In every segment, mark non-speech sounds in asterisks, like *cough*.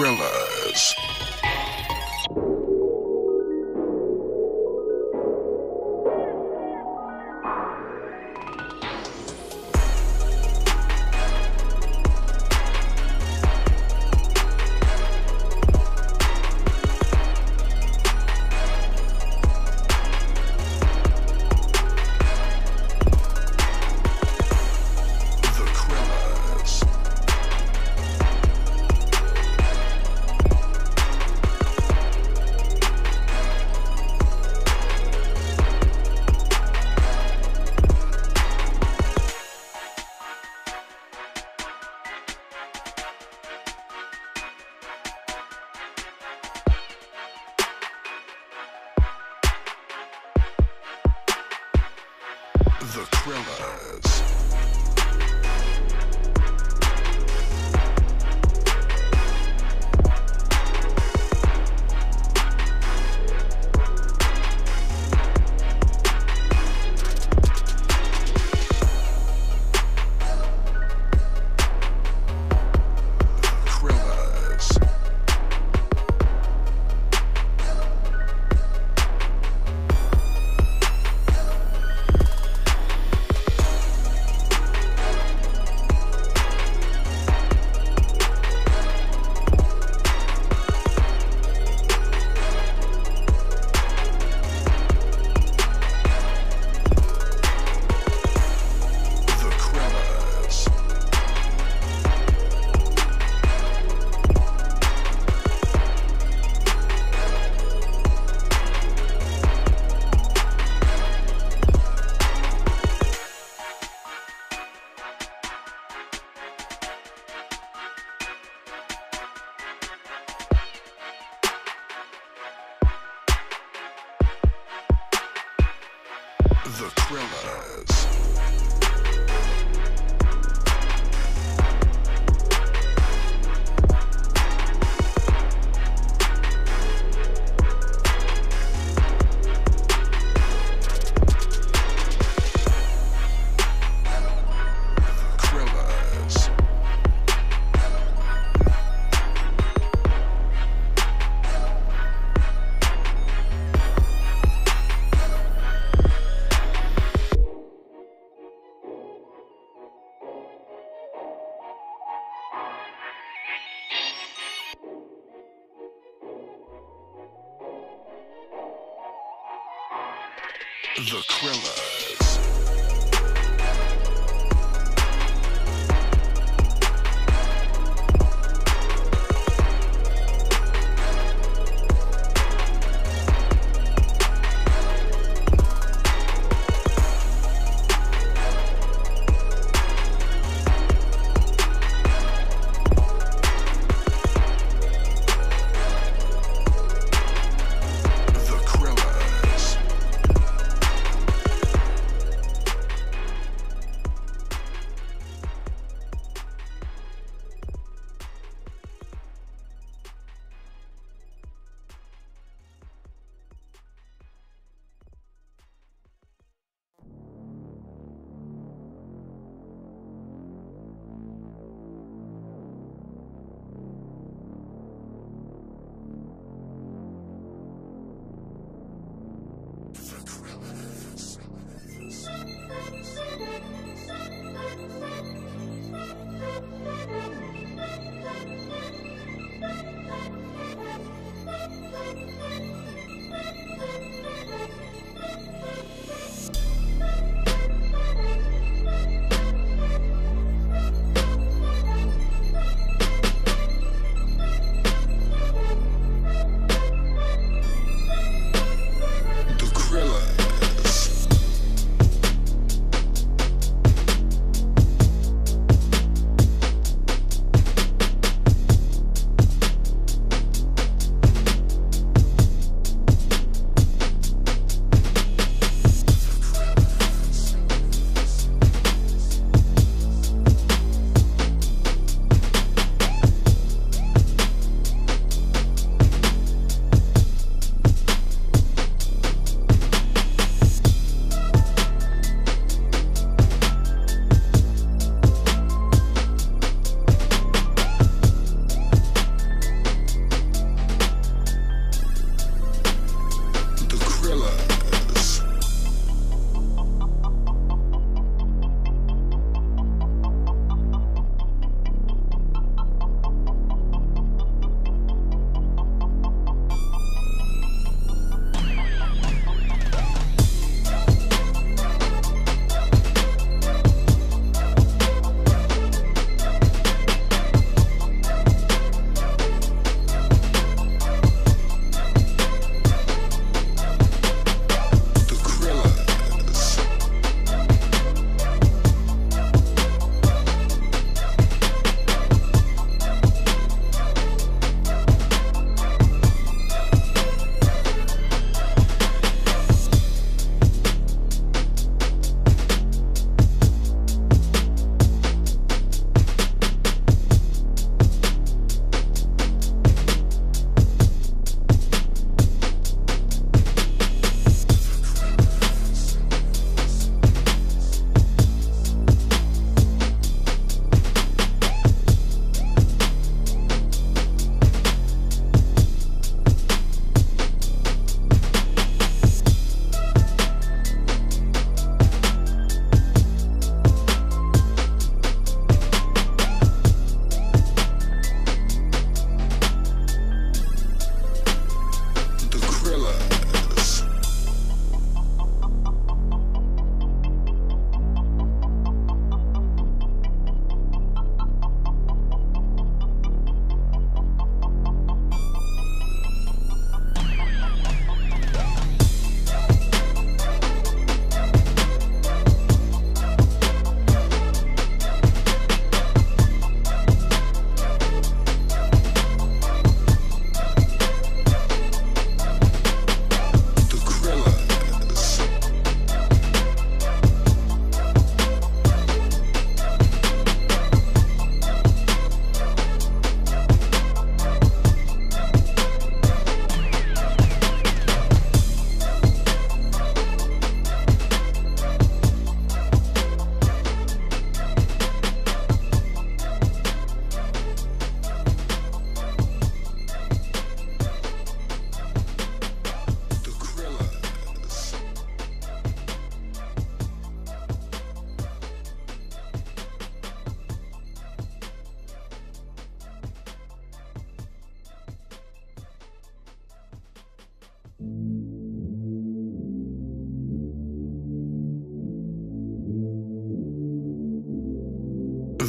thrillers. The Krillers. The Krillers.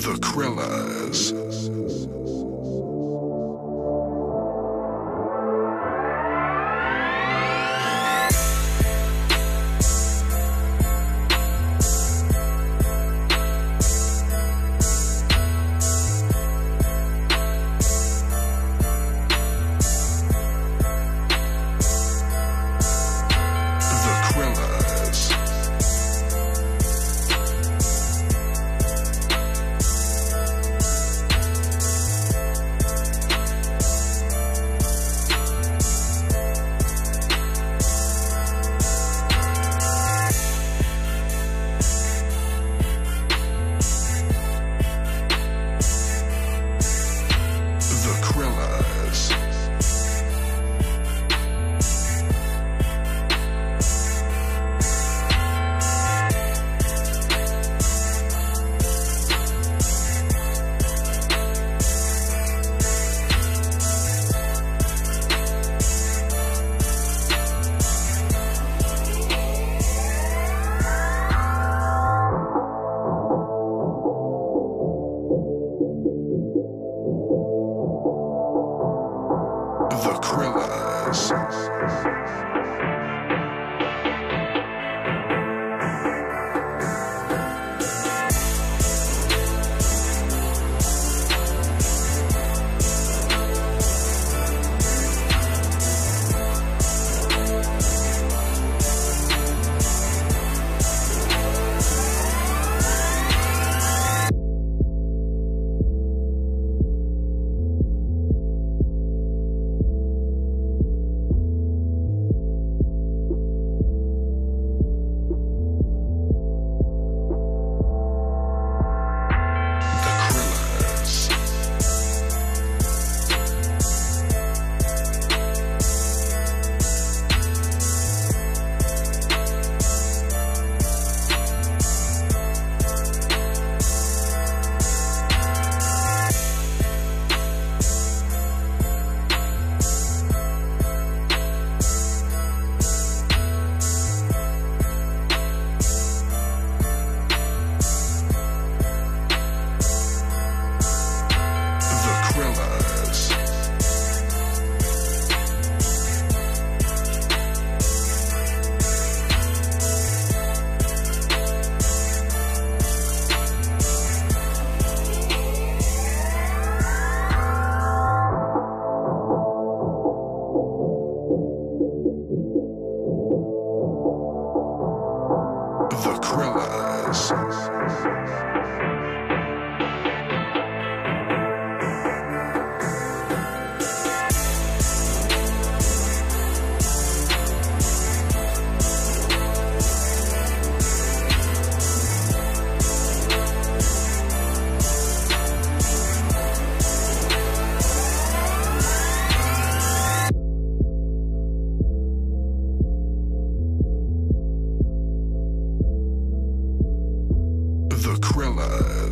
the Krillas.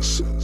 success.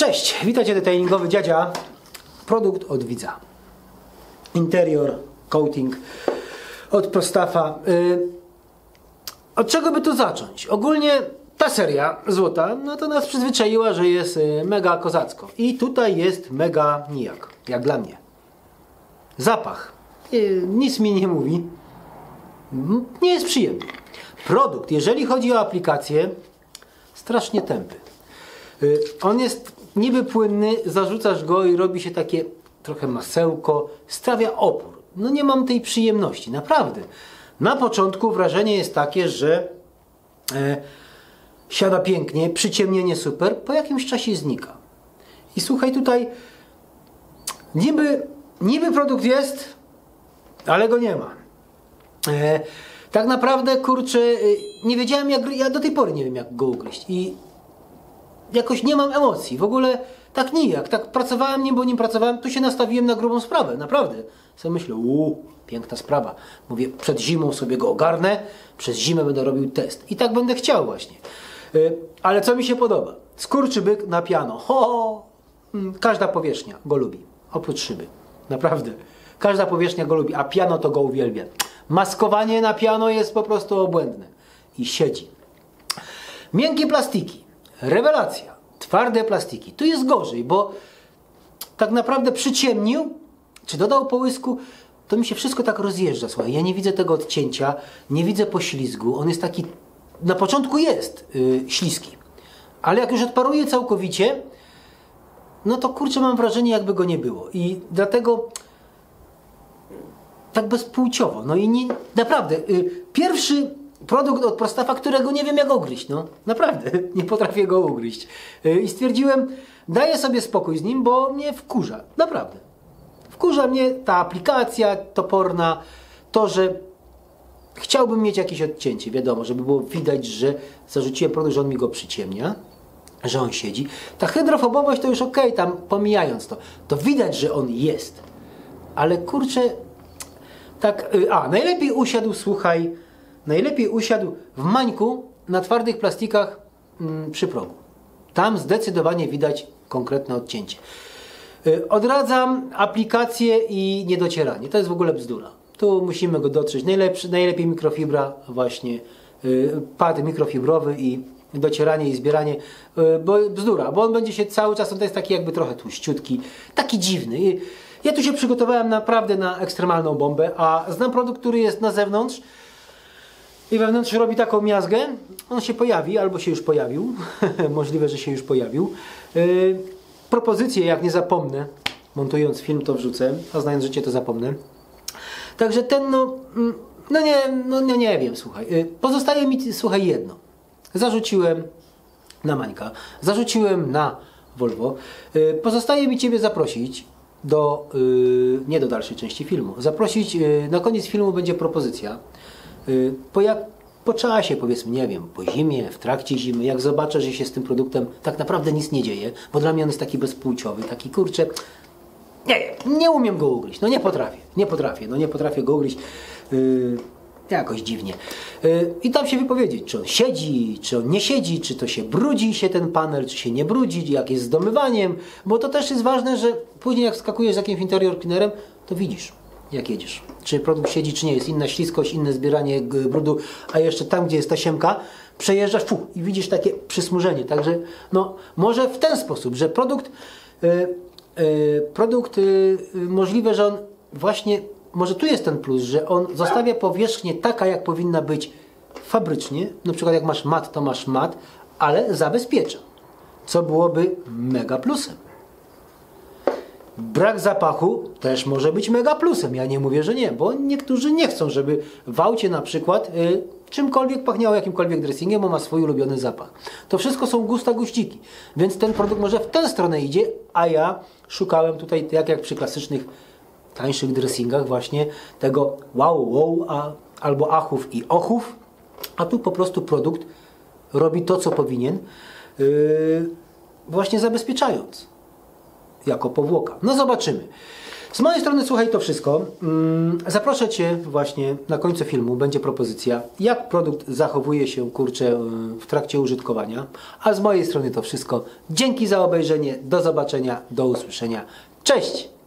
Cześć, witajcie detailingowy dziadzia. Produkt od widza. Interior, coating od Prostafa. Y, od czego by tu zacząć? Ogólnie ta seria złota, no to nas przyzwyczaiła, że jest y, mega kozacko. I tutaj jest mega nijak, jak dla mnie. Zapach. Y, Nic mi nie mówi. Nie jest przyjemny. Produkt, jeżeli chodzi o aplikację, strasznie tępy. On jest niby płynny, zarzucasz go i robi się takie trochę masełko, stawia opór. No nie mam tej przyjemności, naprawdę. Na początku wrażenie jest takie, że e, siada pięknie, przyciemnienie super, po jakimś czasie znika. I słuchaj tutaj, niby, niby produkt jest, ale go nie ma. E, tak naprawdę, kurczę, y, nie wiedziałem jak, ja do tej pory nie wiem jak go ugryźć i jakoś nie mam emocji, w ogóle tak nijak, tak pracowałem nim, bo nim pracowałem, tu się nastawiłem na grubą sprawę, naprawdę. Sobie myślę, uuu, piękna sprawa. Mówię, przed zimą sobie go ogarnę, przez zimę będę robił test i tak będę chciał właśnie. Y, Ale co mi się podoba? Skurczybyk na piano. Ho! Mm, Każda powierzchnia go lubi, oprócz szyby. Naprawdę. Każda powierzchnia go lubi, a piano to go uwielbia. Maskowanie na piano jest po prostu obłędne. I siedzi. Miękkie plastiki. Rewelacja. Twarde plastiki. Tu jest gorzej, bo tak naprawdę przyciemnił, czy dodał połysku, to mi się wszystko tak rozjeżdża. Słuchaj, ja nie widzę tego odcięcia, nie widzę poślizgu. On jest taki, na początku jest yy, śliski, ale jak już odparuje całkowicie, no to kurczę mam wrażenie jakby go nie było. I dlatego tak bezpłciowo. No i nie, naprawdę, y, pierwszy produkt od Prostafa, którego nie wiem jak ugryźć, no naprawdę, *laughs* nie potrafię go ugryźć. Y, I stwierdziłem, daję sobie spokój z nim, bo mnie wkurza, naprawdę. Wkurza mnie ta aplikacja toporna, to, że chciałbym mieć jakieś odcięcie, wiadomo, żeby było widać, że zarzuciłem produkt, że on mi go przyciemnia, że on siedzi. Ta hydrofobowość to już okej, tam pomijając to, to widać, że on jest. Ale kurczę, tak, y, a najlepiej usiadł, słuchaj, najlepiej usiadł w mańku na twardych plastikach mm, przy progu. Tam zdecydowanie widać konkretne odcięcie. Y, Odradzam aplikację i niedocieranie. To jest w ogóle bzdura. Tu musimy go dotrzeć. Najlepszy, najlepiej mikrofibra właśnie, y, pad mikrofibrowy i docieranie i zbieranie, y, bo bzdura, bo on będzie się cały czas, on to jest taki jakby trochę tłuściutki, taki dziwny. Ja tu się przygotowałem naprawdę na ekstremalną bombę, a znam produkt, który jest na zewnątrz, i wewnątrz robi taką miazgę, on się pojawi, albo się już pojawił, *laughs* możliwe, że się już pojawił. Yy, propozycje, jak nie zapomnę, montując film to wrzucę, a znając życie to zapomnę. Także ten, no, mm, no nie, no, no nie wiem, słuchaj. Yy, pozostaje mi, słuchaj, jedno. Zarzuciłem na Mańka, zarzuciłem na Volvo. Yy, pozostaje mi Ciebie zaprosić do, nie do dalszej części filmu, zaprosić, na koniec filmu będzie propozycja. Y, Po, jak, po czasie, powiedzmy, nie wiem, po zimie, w trakcie zimy, jak zobaczę, że się z tym produktem tak naprawdę nic nie dzieje, bo dla mnie on jest taki bezpłciowy, taki kurczę, nie nie umiem go ugryźć, no nie potrafię, nie potrafię, no nie potrafię go ugryźć. Yy, jakoś dziwnie. Yy, I tam się wypowiedzieć, czy on siedzi, czy on nie siedzi, czy to się brudzi się ten panel, czy się nie brudzi, jak jest z domywaniem, bo to też jest ważne, że później jak skakujesz z jakimś interior cleanerem, to widzisz, jak jedziesz. Czy produkt siedzi, czy nie. Jest inna śliskość, inne zbieranie brudu, a jeszcze tam, gdzie jest tasiemka, przejeżdżasz fu, i widzisz takie przysmużenie. Także no, może w ten sposób, że produkt, y, y, produkt y, y, możliwe, że on właśnie, może tu jest ten plus, że on zostawia powierzchnię taka, jak powinna być fabrycznie. Na przykład jak masz mat, to masz mat, ale zabezpiecza. Co byłoby mega plusem. Brak zapachu też może być mega plusem. Ja nie mówię, że nie, bo niektórzy nie chcą, żeby w aucie na przykład y, czymkolwiek pachniało jakimkolwiek dressingiem, bo ma swój ulubiony zapach. To wszystko są gusta guściki, więc ten produkt może w tę stronę idzie, a ja szukałem tutaj, jak, jak przy klasycznych tańszych dressingach właśnie tego wow, wow, a, albo achów i ochów, a tu po prostu produkt robi to, co powinien, yy, właśnie zabezpieczając jako powłoka. No zobaczymy. Z mojej strony słuchaj to wszystko. Mm, Zaproszę Cię właśnie na końcu filmu, będzie propozycja, jak produkt zachowuje się, kurczę, y, w trakcie użytkowania. A z mojej strony to wszystko. Dzięki za obejrzenie, do zobaczenia, do usłyszenia. Cześć!